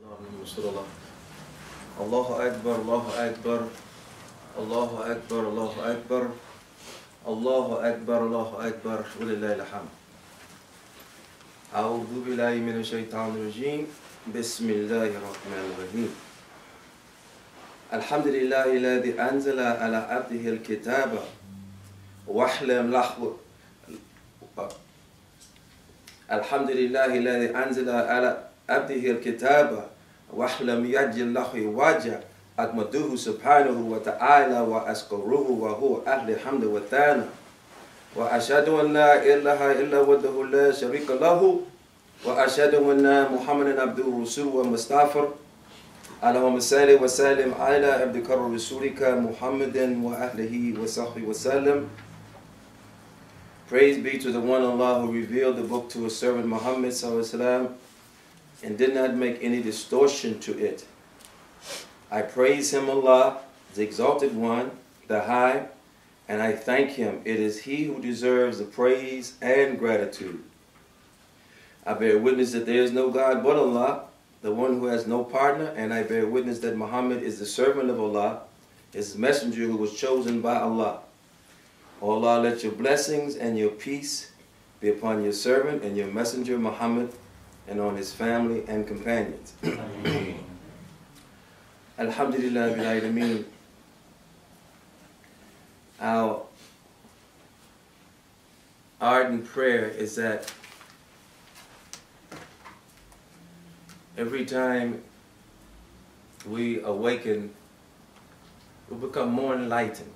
الله الله أكبر الله أكبر الله أكبر الله أكبر الله أكبر الله أكبر. ولله الحمد. أعوذ بالله من الشيطان الرجيم. بسم الله الرحمن الرحيم. الحمد لله الذي أنزل على عبده الكتاب. واحلم له. الحمد لله الذي أنزل على عبده الكتاب. واحلم يجل له وجه أحمده سبحانه وتعالى وأشكره وهو أهل الحمد والثانى وأشهد أن لا إله إلا وحده لا شريك له. وأشهد أن محمدا عبده ورسوله ومستغفر اللهم صل وسلم على عبدك ورسولك محمد وأهله وصحبه وسلم. Praise be to the one Allah who revealed the book to his servant Muhammad وسلم, and did not make any distortion to it. I praise him, Allah, the exalted one, the high, and I thank him. It is he who deserves the praise and gratitude. I bear witness that there is no God but Allah, the one who has no partner, and I bear witness that Muhammad is the servant of Allah, his messenger who was chosen by Allah. O Allah, let your blessings and your peace be upon your servant and your messenger Muhammad and on his family and companions. Alhamdulillah bil alameen. Our ardent prayer is that every time we awaken, we become more enlightened.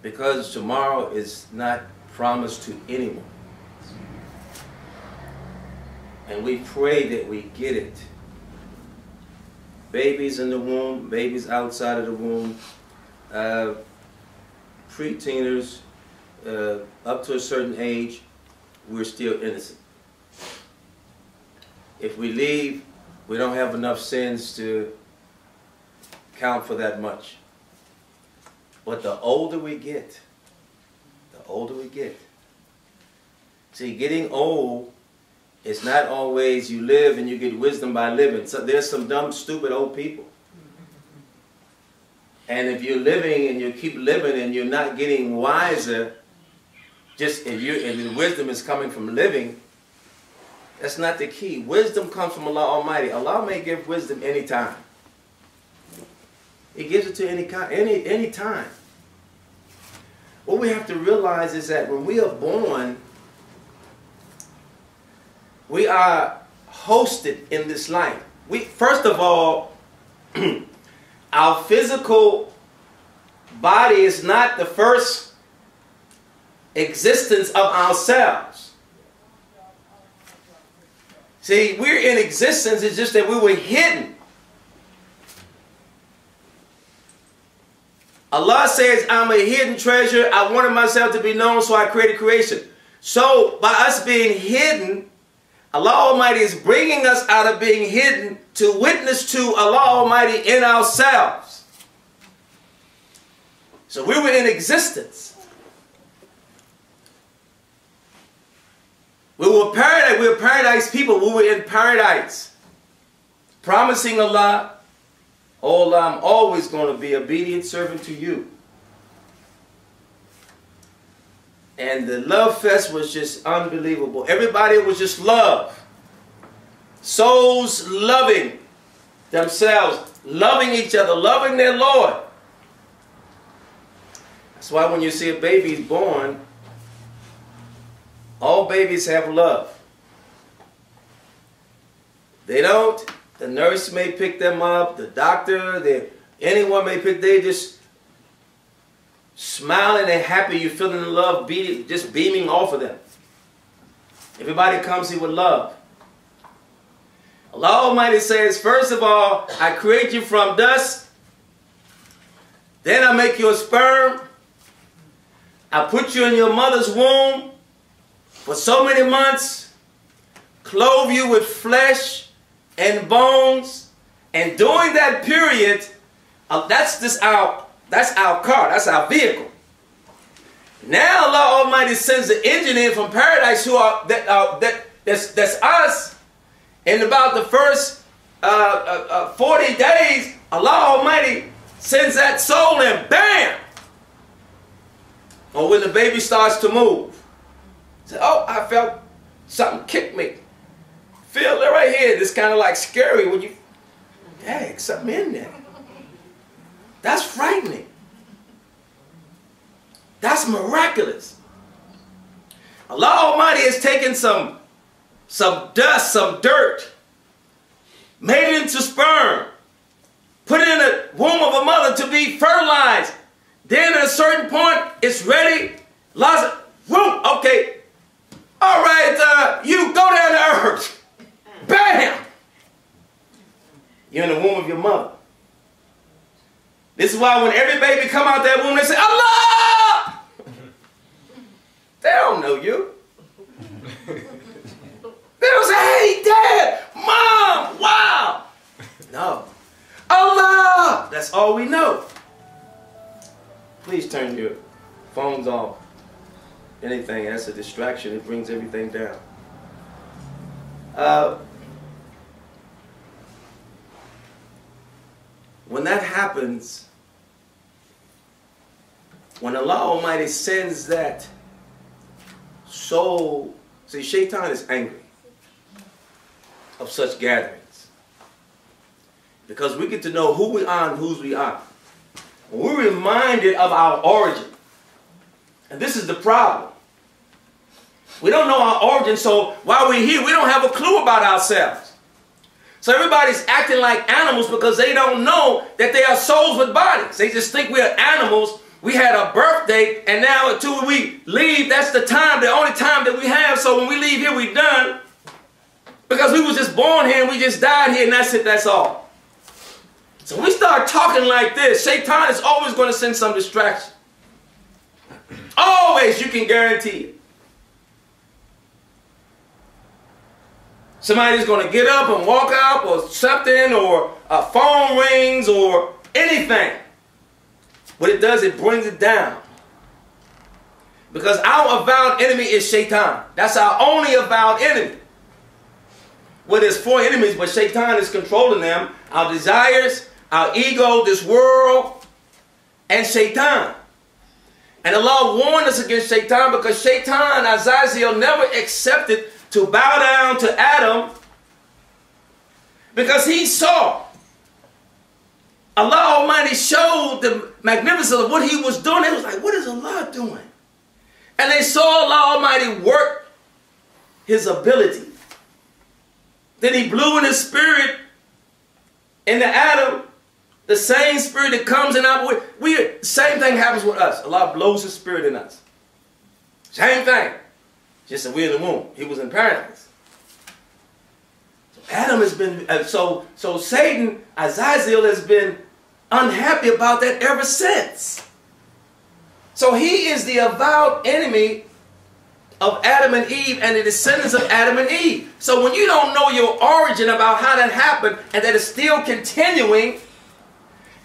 Because tomorrow is not promised to anyone. And we pray that we get it. Babies in the womb, babies outside of the womb, uh, pre-teeners, uh, up to a certain age, we're still innocent. If we leave, we don't have enough sins to count for that much. But the older we get, the older we get. See, getting old is not always you live and you get wisdom by living. So there's some dumb, stupid old people. And if you're living and you keep living and you're not getting wiser, just if you and the wisdom is coming from living, that's not the key. Wisdom comes from Allah Almighty. Allah may give wisdom anytime. He gives it to any any any time. What we have to realize is that when we are born, we are hosted in this life. We first of all, our physical body is not the first existence of ourselves. See, we're in existence, it's just that we were hidden. Allah says, I'm a hidden treasure. I wanted myself to be known, so I created creation. So, by us being hidden, Allah Almighty is bringing us out of being hidden to witness to Allah Almighty in ourselves. So we were in existence. We were paradise. We were paradise people. We were in paradise. Promising Allah Oh Allah, I'm always going to be obedient servant to you. And the love fest was just unbelievable. Everybody was just love. Souls loving themselves, loving each other, loving their Lord. That's why when you see a baby born, all babies have love. They don't the nurse may pick them up, the doctor, the, anyone may pick, they just smiling and happy, you're feeling the love be, just beaming off of them. Everybody comes here with love. Allah Almighty says, first of all, I create you from dust, then I make you a sperm, I put you in your mother's womb for so many months, clothe you with flesh, and bones. And during that period, uh, that's this our that's our car, that's our vehicle. Now Allah Almighty sends the engine in from paradise who are that uh, that that's that's us in about the first uh, uh, uh, 40 days, Allah Almighty sends that soul and bam! Or when the baby starts to move. Say, oh, I felt something kick me. Feel it right here. It's kind of like scary when you, dang, something in there. That's frightening. That's miraculous. Allah Almighty has taken some, some dust, some dirt, made it into sperm, put it in the womb of a mother to be fertilized. Then at a certain point, it's ready. Lots whoop, okay. All right, uh, you go down to earth. Bam! You're in the womb of your mother. This is why when every baby come out that womb, they say, Allah! they don't know you. they don't say, hey, dad, mom, wow. No. Allah! That's all we know. Please turn your phones off. Anything that's a distraction, it brings everything down. Uh, when that happens, when Allah Almighty sends that soul, see, Shaitan is angry of such gatherings. Because we get to know who we are and whose we are. We're reminded of our origin. And this is the problem. We don't know our origin, so while we're here, we don't have a clue about ourselves. So everybody's acting like animals because they don't know that they are souls with bodies. They just think we're animals. We had a birthday, and now until we leave, that's the time, the only time that we have. So when we leave here, we're done. Because we was just born here and we just died here, and that's it, that's all. So when we start talking like this, Shaitan is always going to send some distraction. Always, you can guarantee it. Somebody's going to get up and walk out or something or a phone rings or anything. What it does, it brings it down. Because our avowed enemy is Shaitan. That's our only avowed enemy. Well, there's four enemies, but Shaitan is controlling them. Our desires, our ego, this world, and Shaitan. And Allah warned us against Shaitan because Shaitan, Azazel, never accepted to bow down to Adam because he saw Allah Almighty showed the magnificence of what he was doing. They was like, what is Allah doing? And they saw Allah Almighty work his ability. Then he blew in his spirit into Adam, the same spirit that comes in our we same thing happens with us. Allah blows his spirit in us. Same thing. Just in the womb. He was in paradise. So Adam has been, uh, so, so Satan, Azazel has been unhappy about that ever since. So he is the avowed enemy of Adam and Eve and the descendants of Adam and Eve. So when you don't know your origin about how that happened and that it's still continuing,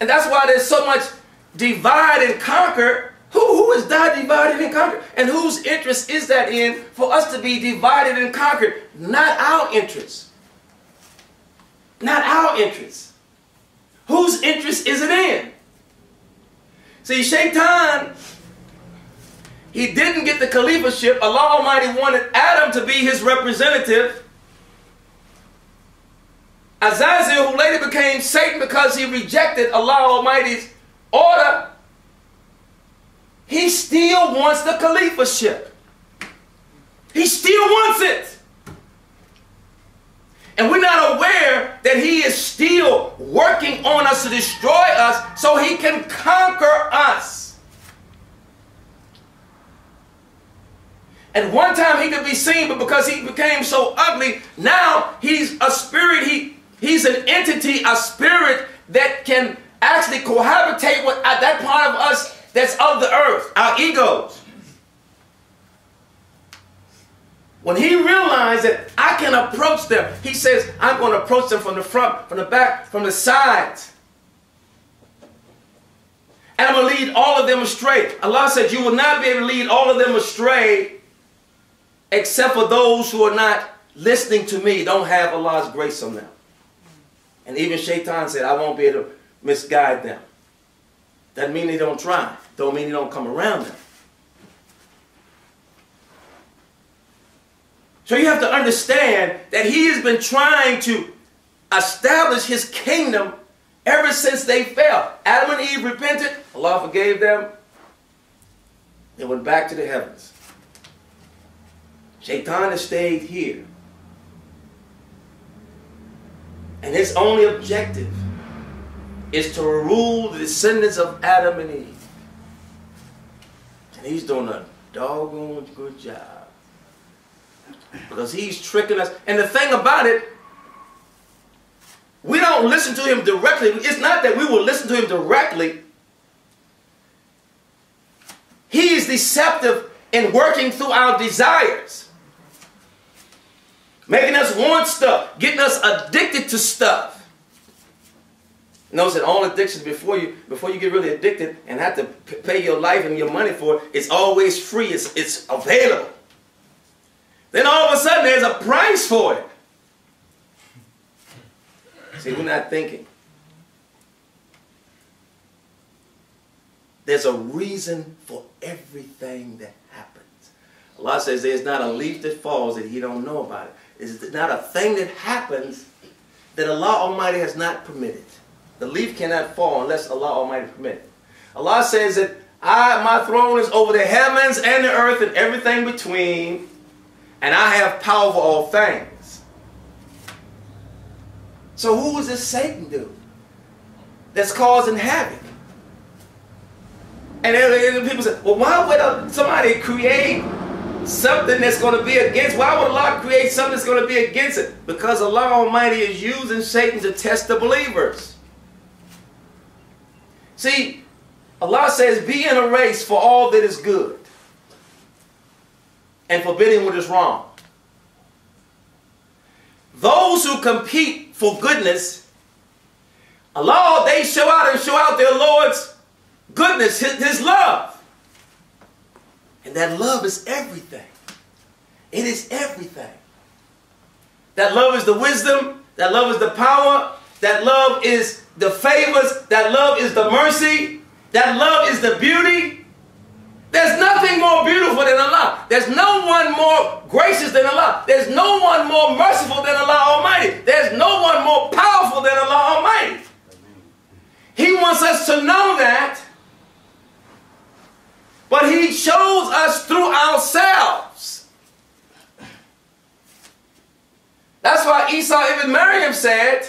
and that's why there's so much divide and conquer who, who is that divided and conquered? And whose interest is that in for us to be divided and conquered? Not our interest. Not our interest. Whose interest is it in? See, Shaitan, he didn't get the caliphship. Allah Almighty wanted Adam to be his representative. Azazel, who later became Satan because he rejected Allah Almighty's order, he still wants the caliphship. He still wants it. And we're not aware that he is still working on us to destroy us so he can conquer us. At one time he could be seen, but because he became so ugly, now he's a spirit, he, he's an entity, a spirit that can actually cohabitate with that part of us that's of the earth, our egos. When he realized that I can approach them, he says, I'm going to approach them from the front, from the back, from the sides. And I'm going to lead all of them astray. Allah said, You will not be able to lead all of them astray except for those who are not listening to me don't have Allah's grace on them. And even Shaitan said, I won't be able to misguide them. That means they don't try. Don't mean they don't come around them. So you have to understand that he has been trying to establish his kingdom ever since they fell. Adam and Eve repented. Allah forgave them. They went back to the heavens. Shaitan has stayed here. And his only objective is to rule the descendants of Adam and Eve. And he's doing a doggone good job. Because he's tricking us. And the thing about it, we don't listen to him directly. It's not that we will listen to him directly. He is deceptive in working through our desires. Making us want stuff. Getting us addicted to stuff. Notice that all addictions before you before you get really addicted and have to pay your life and your money for it, it's always free. It's, it's available. Then all of a sudden there's a price for it. See, we're not thinking. There's a reason for everything that happens. Allah says there's not a leaf that falls that he don't know about it. It's not a thing that happens that Allah Almighty has not permitted. The leaf cannot fall unless Allah Almighty permit it. Allah says that I, my throne is over the heavens and the earth and everything between, and I have power over all things. So who is this Satan dude that's causing havoc? And, then people say, well, why would somebody create something that's going to be against? Why would Allah create something that's going to be against it? Because Allah Almighty is using Satan to test the believers. See, Allah says, be in a race for all that is good and forbidding what is wrong. Those who compete for goodness, Allah, they show out and show out their Lord's goodness, his, his love. And that love is everything. It is everything. That love is the wisdom. That love is the power. That love is the favors. That love is the mercy. That love is the beauty. There's nothing more beautiful than Allah. There's no one more gracious than Allah. There's no one more merciful than Allah Almighty. There's no one more powerful than Allah Almighty. He wants us to know that. But He shows us through ourselves. That's why Isa ibn Maryam said,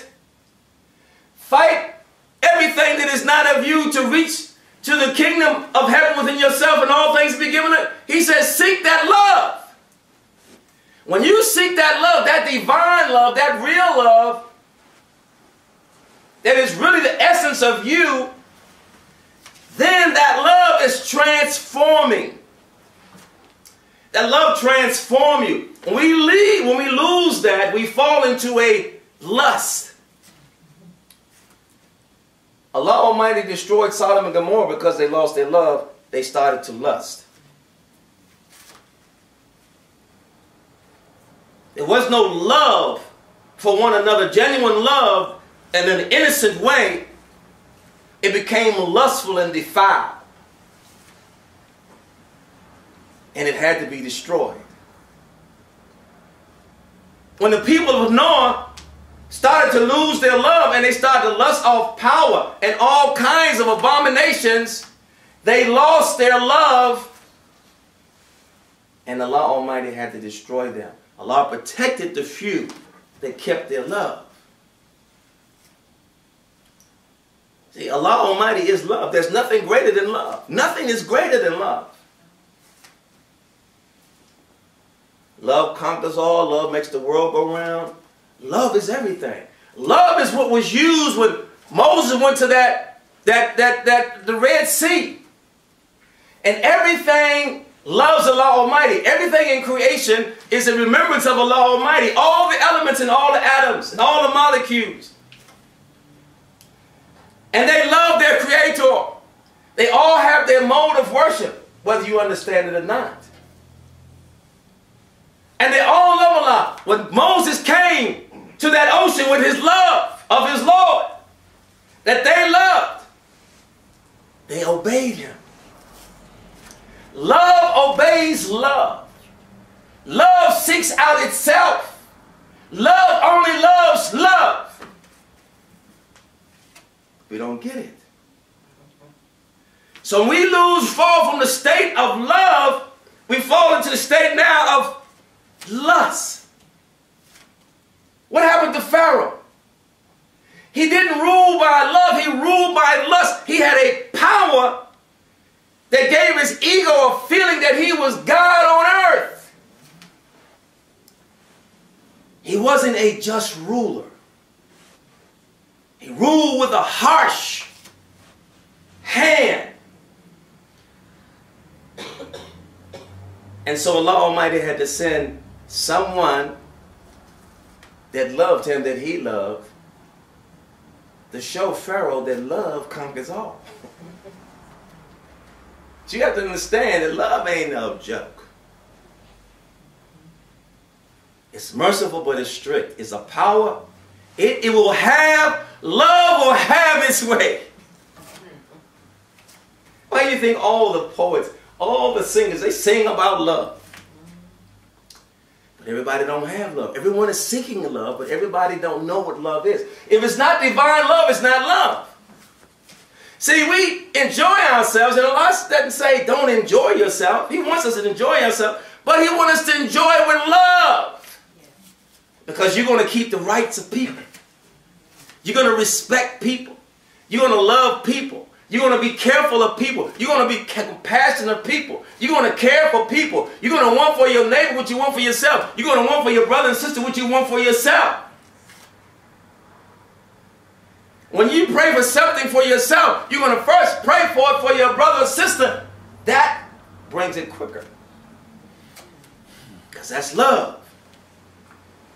Fight everything that is not of you to reach to the kingdom of heaven within yourself and all things be given it. He says, seek that love. When you seek that love, that divine love, that real love, that is really the essence of you, then that love is transforming. That love transform you. When we leave, when we lose that, we fall into a lust. Allah Almighty destroyed Sodom and Gomorrah because they lost their love. They started to lust. There was no love for one another, genuine love, in an innocent way. It became lustful and defiled. And it had to be destroyed. When the people of Noah started to lose their love and they started to lust off power and all kinds of abominations, they lost their love and Allah Almighty had to destroy them. Allah protected the few that kept their love. See, Allah Almighty is love. There's nothing greater than love. Nothing is greater than love. Love conquers all. Love makes the world go round. Love is everything. Love is what was used when Moses went to that, that, that, that, the Red Sea. And everything loves Allah Almighty. Everything in creation is a remembrance of Allah Almighty. All the elements and all the atoms and all the molecules. And they love their Creator. They all have their mode of worship, whether you understand it or not. And they all love Allah. when Moses came to that ocean with his love of his Lord, that they loved, they obeyed him. Love obeys love. Love seeks out itself. Love only loves love. We don't get it. So we lose, fall from the state of love, we fall into the state now of lust. What happened to Pharaoh? He didn't rule by love, he ruled by lust. He had a power that gave his ego a feeling that he was God on earth. He wasn't a just ruler. He ruled with a harsh hand. And so Allah Almighty had to send someone that loved him, that he loved, to show Pharaoh that love conquers all. so you have to understand that love ain't no joke. It's merciful, but it's strict. It's a power. It, it will have, love will have its way. Why do you think all the poets, all the singers, they sing about love? But everybody don't have love. Everyone is seeking love, but everybody don't know what love is. If it's not divine love, it's not love. See, we enjoy ourselves, and Allah doesn't say don't enjoy yourself. He wants us to enjoy ourselves, but He wants us to enjoy with love. Because you're going to keep the rights of people. You're going to respect people. You're going to love people. You're going to be careful of people. You're going to be compassionate of people. You're going to care for people. You're going to want for your neighbor what you want for yourself. You're going to want for your brother and sister what you want for yourself. When you pray for something for yourself, you're going to first pray for it for your brother or sister. That brings it quicker. Because that's love.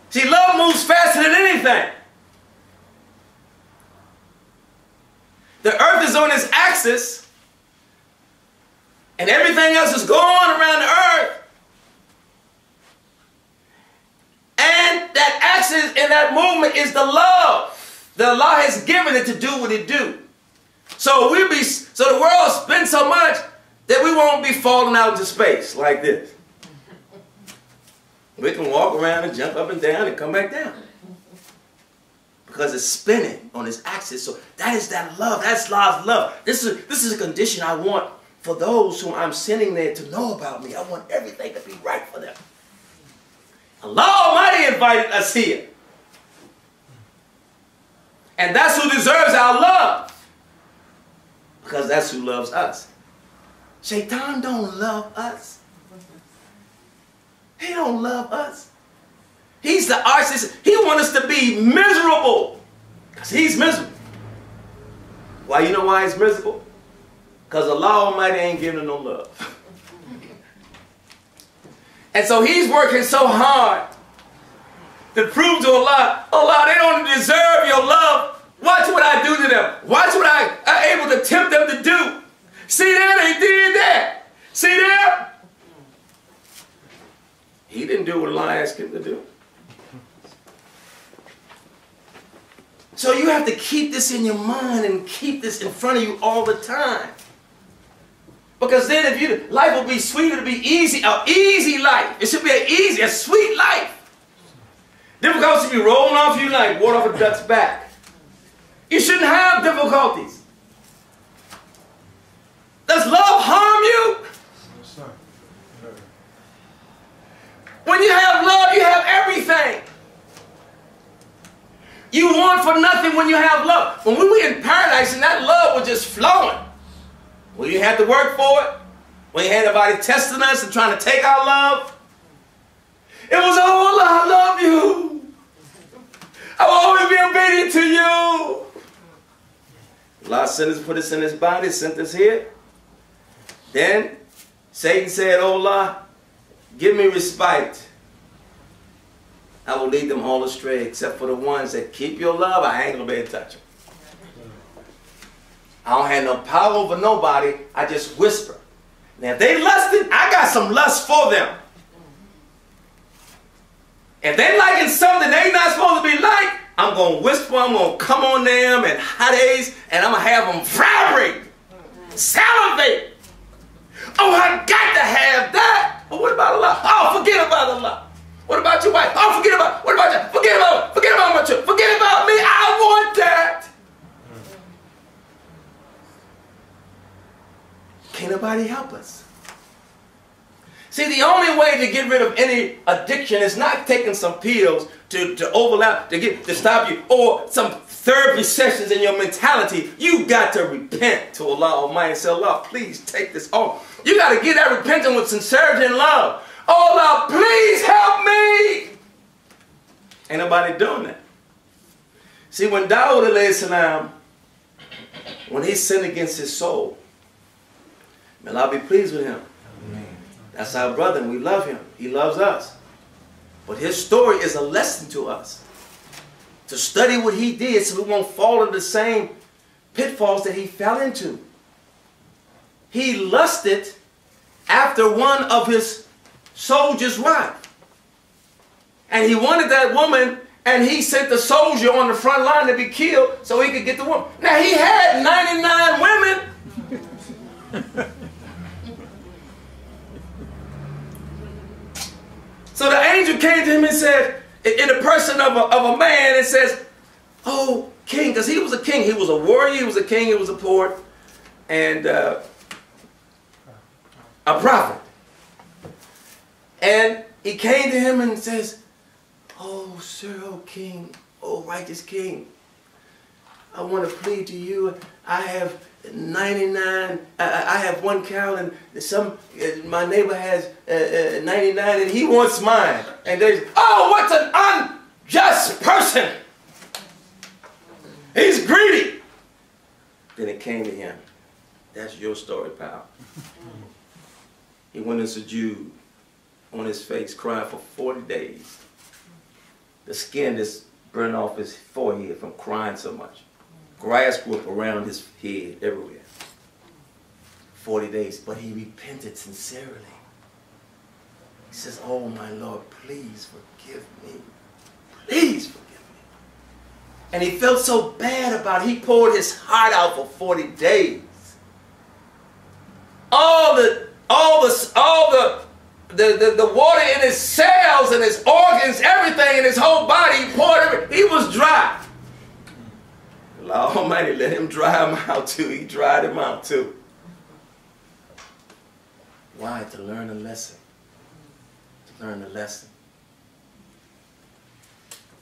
See, love moves faster than anything. The earth is on its axis, and everything else is going around the earth. And that axis and that movement is the love that Allah has given it to do what it do. So we be so the world spins so much that we won't be falling out into space like this. We can walk around and jump up and down and come back down because it's spinning on its axis. So that is that love. That's God's love. This is, this is a condition I want for those whom I'm sending there to know about me. I want everything to be right for them. Allah Almighty invited us here. And that's who deserves our love. Because that's who loves us. Shaitan don't love us. He don't love us. He's the artist. He wants us to be miserable. Because he's miserable. Why? You know why he's miserable? Because Allah Almighty ain't giving him no love. and so he's working so hard to prove to Allah, Allah, they don't deserve your love. Watch what I do to them. Watch what I am able to tempt them to do. See there, they did that. See there? He didn't do what Allah asked him to do. So you have to keep this in your mind and keep this in front of you all the time. Because then if you life will be sweet, it'll be easy, an easy life. It should be an easy, a sweet life. Difficulties should be rolling off you like water off a duck's back. You shouldn't have difficulties. Does love harm you? When you have love, you have everything. You when you have love. When we were in paradise and that love was just flowing, we didn't have to work for it. We ain't had nobody testing us and trying to take our love. It was, oh, Allah, I love you. I will always be obedient to you. Allah sent us, put us in his body, sent us here. Then Satan said, oh Allah, give me respite. I will lead them all astray, except for the ones that keep your love. I ain't gonna be able to touch them. I don't have no power over nobody. I just whisper. Now, if they lusted, I got some lust for them. If they liking something they not supposed to be like, I'm to whisper, I'm to come on them and hot days, and I'm to have them vibrate, salivate. Oh, I got to have that. But what about Allah? Oh, forget about Allah. What about your wife? Oh, forget about, what about you? Forget about, forget about my children. Forget about me. I want that. Can't nobody help us. See, the only way to get rid of any addiction is not taking some pills to, to overlap, to get to stop you, or some therapy sessions in your mentality. You got to repent to Allah Almighty and say, Allah, please take this off. You got to get that repentance with sincerity and love. Oh, Allah, please help me. Ain't nobody doing that. See, when Dawood salam, when he sinned against his soul, may Allah be pleased with him. That's our brother, and we love him. He loves us. But his story is a lesson to us. To study what he did so we won't fall into the same pitfalls that he fell into. He lusted after one of his soldiers' wife. And he wanted that woman, and he sent the soldier on the front line to be killed so he could get the woman. Now, he had 99 women. So the angel came to him and said, in the person of a, of a man, and says, Oh, king, because he was a king. He was a warrior, he was a king, he was a poet, and uh, a prophet. And he came to him and says, Oh, sir, oh, king, oh, righteous king, I want to plead to you. I have 99, I, I have one cow and some, uh, my neighbor has uh, uh, 99 and he wants mine. And they, oh, what's an unjust person? He's greedy. Then it came to him. That's your story, pal. He went into Jude on his face crying for 40 days. The skin just burned off his forehead from crying so much. Grass grew up around his head everywhere. 40 days, but he repented sincerely. He says, Oh, my Lord, please forgive me. Please forgive me. And he felt so bad about it. He poured his heart out for 40 days. All the, all the, all the, the, the, the water in his cells and his organs, everything in his whole body, he poured everything. He was dry. Allah Almighty let him dry him out too. He dried him out too. Why? To learn a lesson. To learn a lesson.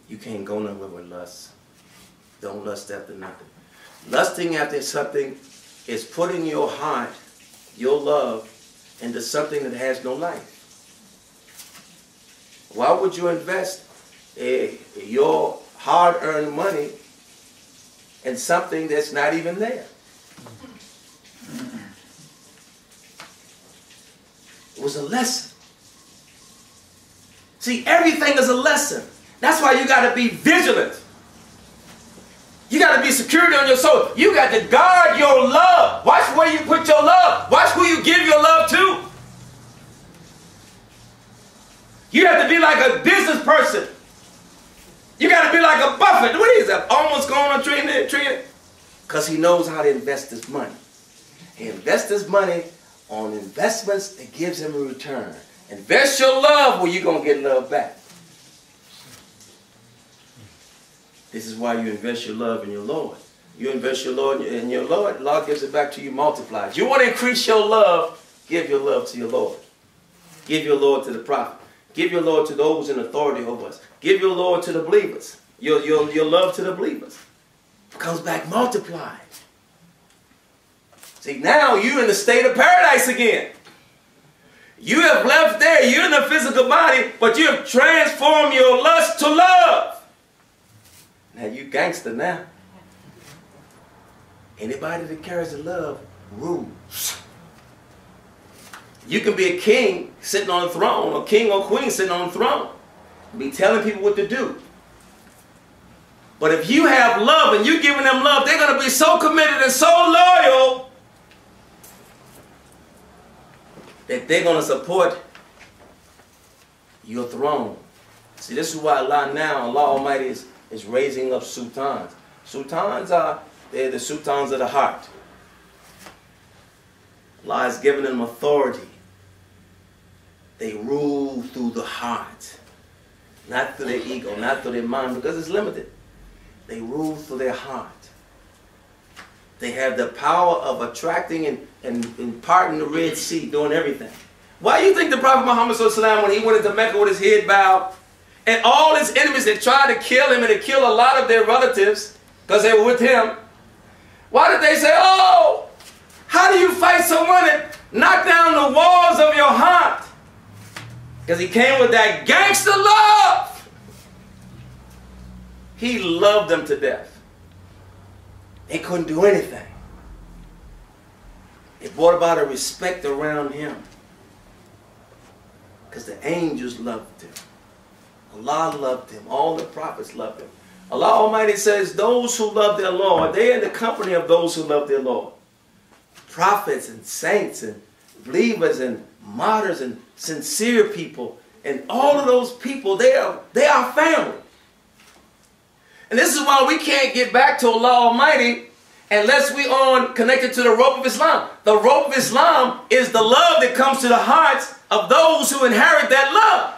You can't go nowhere with lust. Don't lust after nothing. Lusting after something is putting your heart, your love, into something that has no life. Why would you invest uh, your hard-earned money in something that's not even there? It was a lesson. See, everything is a lesson. That's why you got to be vigilant. You got to be security on your soul. You got to guard your love. Watch where you put your love. Watch who you give your love to. You have to be like a business person. You got to be like a Buffett. What is that? Almost going on tree tree. Because he knows how to invest his money. He invests his money on investments that gives him a return. Invest your love where you're going to get love back. This is why you invest your love in your Lord. You invest your Lord in your Lord, Lord gives it back to you multiplied. You want to increase your love, give your love to your Lord. Give your Lord to the prophet. Give your Lord to those in authority over us. Give your Lord to the believers. Your, your, your love to the believers. It comes back multiplied. See, now you're in the state of paradise again. You have left there, you're in the physical body, but you have transformed your lust to love. Now you gangster now. Anybody that carries the love rules. You can be a king sitting on a throne, a king or queen sitting on a throne, be telling people what to do. But if you have love and you're giving them love, they're going to be so committed and so loyal that they're going to support your throne See, this is why Allah now, Allah Almighty is, is raising up sultans. Sultans are, they're the sultans of the heart. Allah has given them authority. They rule through the heart, not through their ego, not through their mind, because it's limited. They rule through their heart. They have the power of attracting and, and, and parting the Red Sea, doing everything. Why do you think the Prophet Muhammad when he went into Mecca with his head bowed, and all his enemies that tried to kill him and to kill a lot of their relatives because they were with him, why did they say, oh, how do you fight someone that knock down the walls of your heart? Because he came with that gangster love. He loved them to death. They couldn't do anything. It brought about a respect around him. Because the angels loved him. Allah loved him. All the prophets loved him. Allah Almighty says, those who love their Lord, they are in the company of those who love their Lord. Prophets and saints and believers and martyrs and sincere people and all of those people, they are, they are family. And this is why we can't get back to Allah Almighty unless we on connected to the rope of Islam. The rope of Islam is the love that comes to the hearts of those who inherit that love.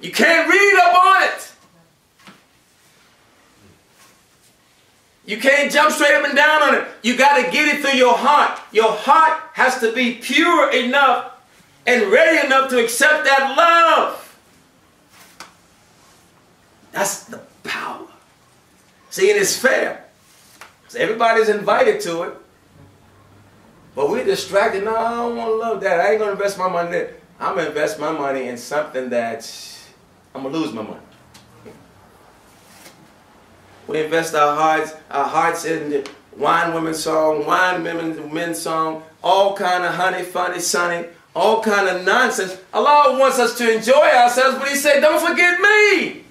You can't read up on it. You can't jump straight up and down on it. You got to get it through your heart. Your heart has to be pure enough and ready enough to accept that love. That's the power. See, and it's fair. So everybody's invited to it. But we're distracted. No, I don't want to love that. I ain't going to invest my money there. I'm going to invest my money in something that I'm going to lose my money. We invest our hearts, our hearts in the wine women song, wine women men song, all kind of honey, funny, sunny, all kind of nonsense. Allah wants us to enjoy ourselves, but He said, don't forget me.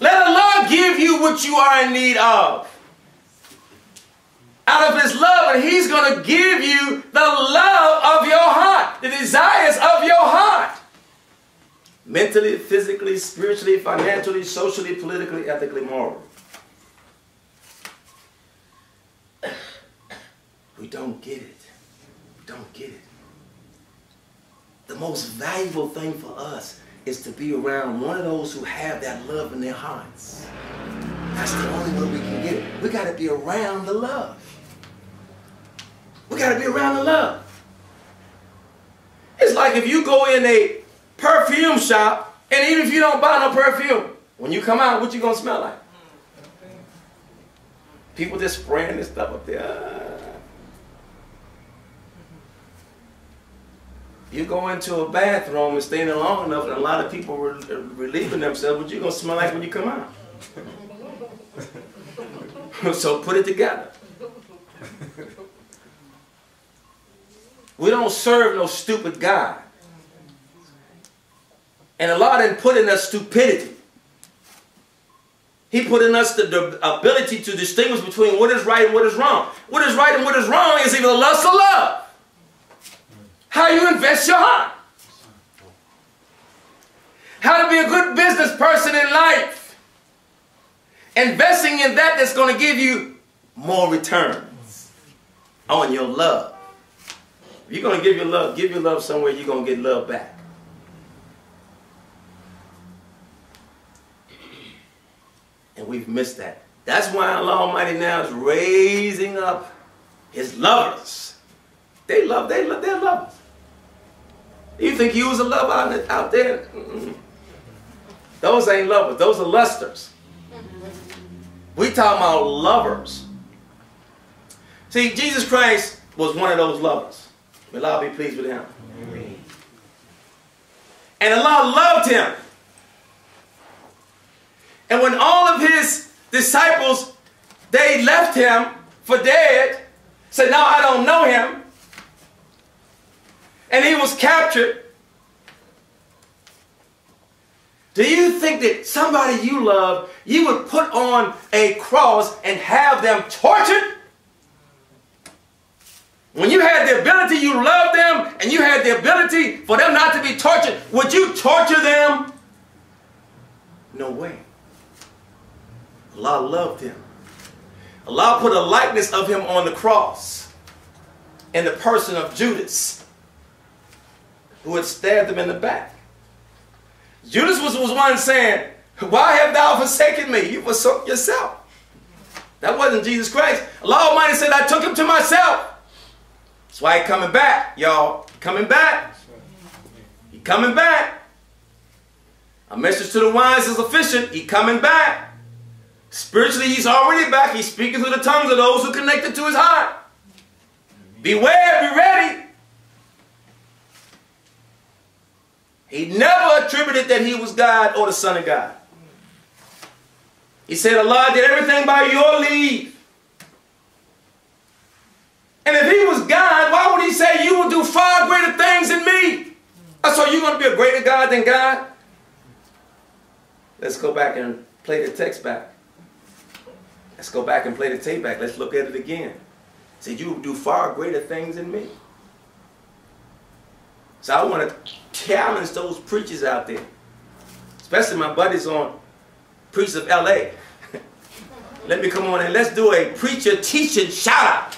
Let Allah give you what you are in need of. Out of His love, and He's going to give you the love of your heart, the desires of your heart. Mentally, physically, spiritually, financially, socially, politically, ethically, morally. We don't get it. We don't get it. The most valuable thing for us is to be around one of those who have that love in their hearts. That's the only way we can get it. We got to be around the love. We got to be around the love. It's like if you go in a perfume shop, and even if you don't buy no perfume, when you come out, what you gonna smell like? People just spraying this stuff up there. You go into a bathroom and stay in there long enough, and a lot of people are uh, relieving themselves. What you're gonna smell like when you come out? so put it together. We don't serve no stupid God. And Allah didn't put in us stupidity. He put in us the, the, ability to distinguish between what is right and what is wrong. What is right and what is wrong is even either lust or love. How you invest your heart. How to be a good business person in life. Investing in that that's going to give you more returns on your love. If you're going to give your love, give your love somewhere you're going to get love back. And we've missed that. That's why Allah Almighty now is raising up his lovers. They love, they love, they're lovers. You think you was a lover out, out there? Mm -mm. Those ain't lovers. Those are lusters. We talking about lovers. See, Jesus Christ was one of those lovers. May Allah be pleased with him. And Allah loved him. And when all of his disciples, they left him for dead, said, now I don't know him, and he was captured, do you think that somebody you love, you would put on a cross and have them tortured? When you had the ability, you loved them, and you had the ability for them not to be tortured, would you torture them? No way. Allah loved him. Allah put a likeness of him on the cross in the person of Judas, who had stabbed him in the back. Judas was, was one saying, Why have thou forsaken me? You forsook yourself. That wasn't Jesus Christ. Allah Almighty said, I took him to myself. That's why he coming back, y'all. Coming back. He coming back. A message to the wise is efficient. He coming back. Spiritually, he's already back. He's speaking through the tongues of those who connected to his heart. Beware, be ready. He never attributed that he was God or the Son of God. He said Allah did everything by your leave. And if he was God, why would he say you will do far greater things than me? So you're going to be a greater God than God? Let's go back and play the text back. Let's go back and play the tape back. Let's look at it again. Say you will do far greater things than me. So I want to challenge those preachers out there, especially my buddies on Preachers of LA. Let me come on and let's do a preacher teaching shout out.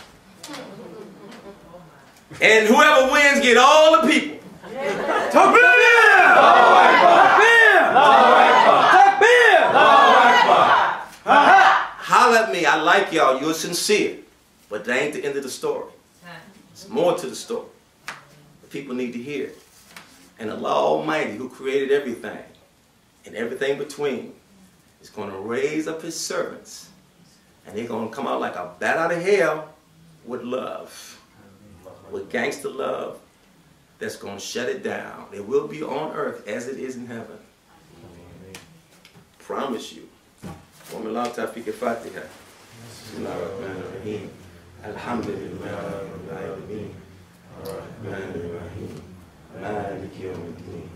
And whoever wins get all the people. Holler at me. I like y'all. You're sincere. But that ain't the end of the story. It's more to the story. The people need to hear it. And Allah Almighty, who created everything and everything between, is going to raise up his servants. And they're going to come out like a bat out of hell with love. With gangster love that's going to shut it down. It will be on earth as it is in heaven. Promise you. ومن توفيق الفاتحة بسم الله الرحمن الرحيم الحمد لله رب العالمين الرحمن الرحيم مالك يوم الدين.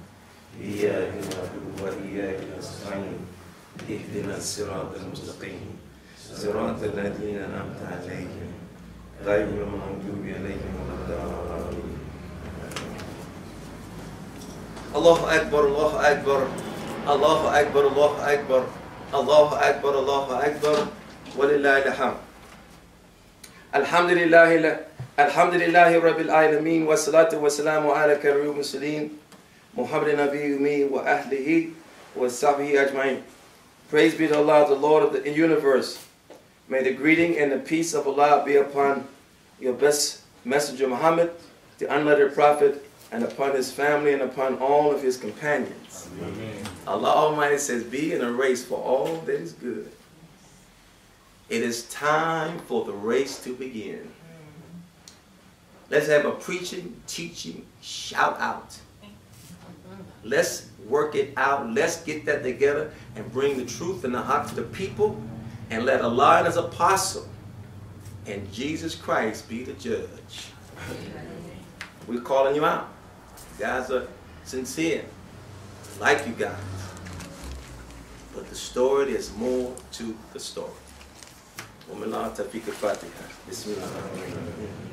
إياك نعبد وإياك نستعين. اهدنا الصراط المستقيم. صراط الذين أنعمت عليهم غير المغضوب عليهم ولا الضالين. الله أكبر الله أكبر. الله أكبر الله أكبر. الله أكبر الله أكبر. ولله الحمد. الحمد لله الحمد لله رب العالمين والصلاة والسلام على كريم المرسلين محمد نبي أمي وأهله وصحبه أجمعين Praise be to Allah, the Lord of the universe. May the greeting and the peace of Allah be upon your best messenger Muhammad, the unlettered prophet, and upon his family and upon all of his companions. Amen. Allah Almighty says, Be in a race for all that is good. It is time for the race to begin. Let's have a preaching, teaching, shout out. Let's work it out. Let's get that together and bring the truth and the heart to the people and let Allah and His apostle and Jesus Christ be the judge. We're calling you out. You guys are sincere. like you guys. But the story, there's more to the story. ومن الله تفيك الفاتحة بسم الله الرحمن الرحيم